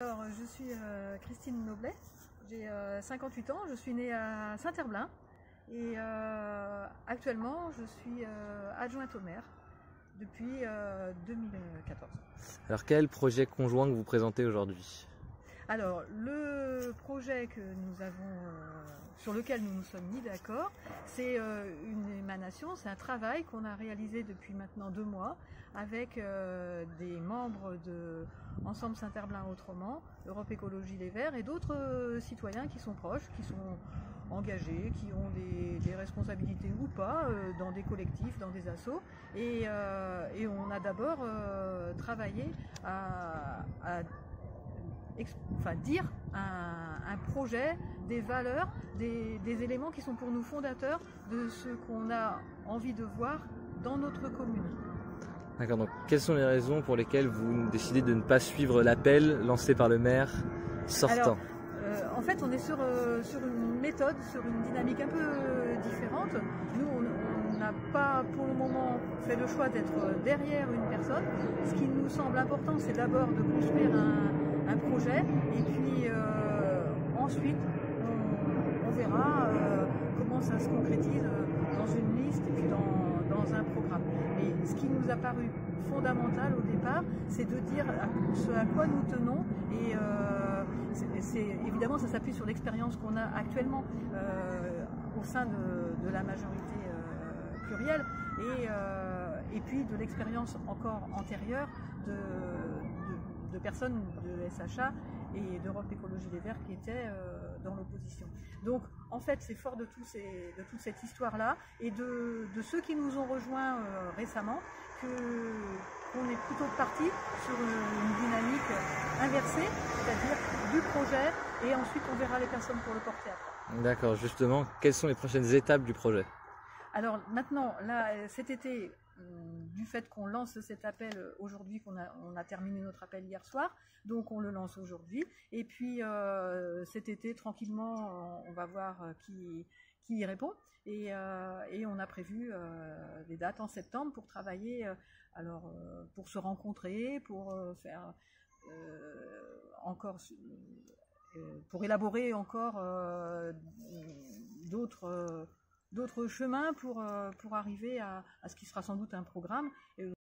Alors, je suis euh, Christine Noblet, j'ai euh, 58 ans, je suis née à Saint-Herblain. Et euh, actuellement je suis euh, adjointe au maire depuis euh, 2014. Alors quel projet conjoint que vous présentez aujourd'hui? Alors le projet que nous avons, euh, sur lequel nous nous sommes mis d'accord, c'est euh, une émanation, c'est un travail qu'on a réalisé depuis maintenant deux mois avec euh, des membres de Ensemble Saint-Herblain Autrement, Europe Écologie Les Verts et d'autres citoyens qui sont proches, qui sont engagés, qui ont des, responsabilités ou pas dans des collectifs, dans des assos. Et, on a d'abord travaillé à, enfin, dire un, un projet, des valeurs, des, des éléments qui sont pour nous fondateurs de ce qu'on a envie de voir dans notre commune. D'accord, donc quelles sont les raisons pour lesquelles vous décidez de ne pas suivre l'appel lancé par le maire sortant Alors, Euh, en fait, on est sur, euh, sur une méthode, sur une dynamique un peu euh, différente. Nous, on n'a pas pour le moment fait le choix d'être derrière une personne. Ce qui nous semble important, c'est d'abord de construire un, un projet. Et puis euh, ensuite, on, verra euh, comment ça se concrétise euh, dans une liste et puis dans, dans un programme. Mais ce qui nous a paru fondamental au départ, c'est de dire ce à quoi nous tenons. Et c'est- évidemment ça s'appuie sur l'expérience qu'on a actuellement au sein de, de la majorité plurielle. Et, et puis de l'expérience encore antérieure de- de personnes de SHA et d'Europe Écologie Les Verts qui étaient euh, dans l'opposition. Donc en fait c'est fort de, tous ces- de toute cette histoire-là et de, de ceux qui nous ont rejoints euh, récemment que qu'on est plutôt parti sur une, dynamique inversée, c'est-à-dire du projet et ensuite on verra les personnes pour le porter après. D'accord, justement, quelles sont les prochaines étapes du projet? Alors maintenant, là, cet été, du fait qu'on lance cet appel euh, aujourd'hui, qu'on a, terminé notre appel hier soir, donc on le lance aujourd'hui. Et puis euh, cet été, tranquillement, on, va voir euh, qui, y répond. Et, euh, on a prévu euh, des dates en septembre pour travailler, euh, alors euh, pour se rencontrer, pour euh, faire euh, encore euh, pour élaborer encore euh, d'autres euh, d'autres chemins pour, euh, pour arriver à, ce qui sera sans doute un programme.